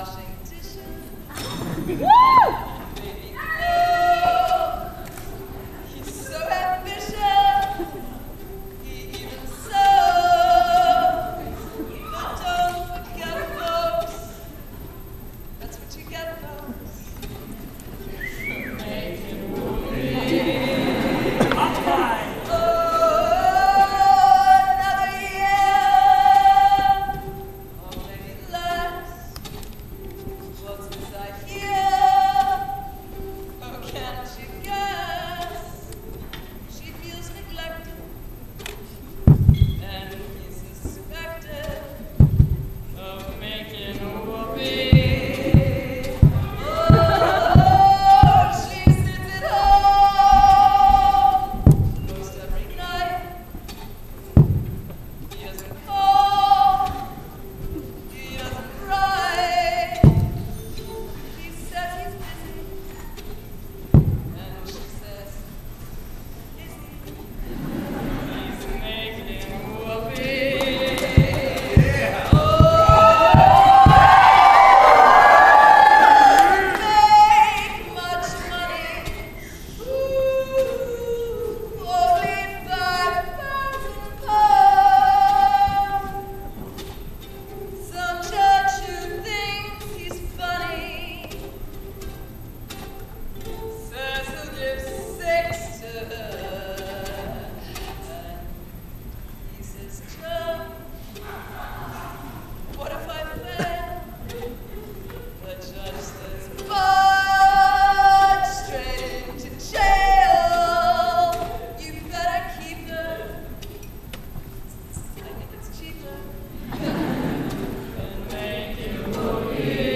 washing dishes. Woo! Amen.